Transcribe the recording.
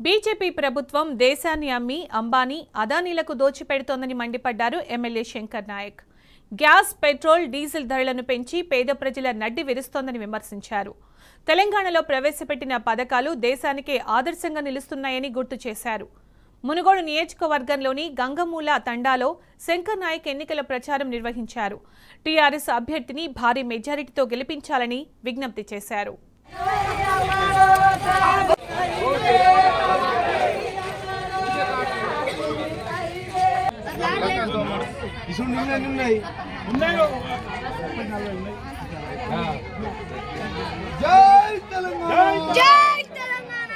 BJP ప్రభుత్వం దేశాన్ని అమ్మి అంబానీ అదానీలకు దోచిపెడుతోందని మండిపడ్డారు MLA Shankar Naik. Gas petrol diesel ధరలను పెంచి పేద ప్రజల నడ్డి విరుస్తోందని విమర్శించారు. తెలంగాణలో ప్రవేశపెట్టిన పథకాలు దేశానికే ఆదర్శంగా నిలుస్తున్నాయని గుర్తు చేశారు. మునుగోడు నియోజకవర్గంలోని గంగమూల తండాలో శంకర్ నాయక్ ఎన్నికల ప్రచారం నిర్వహించారు. టీఆర్ఎస్ అభ్యర్థిని భారీ మెజారిటీతో గెలిపించాలని విజ్ఞప్తి చేశారు. ఇసుడు ఉన్నాయి జై తెలంగాణ జై తెలంగాణ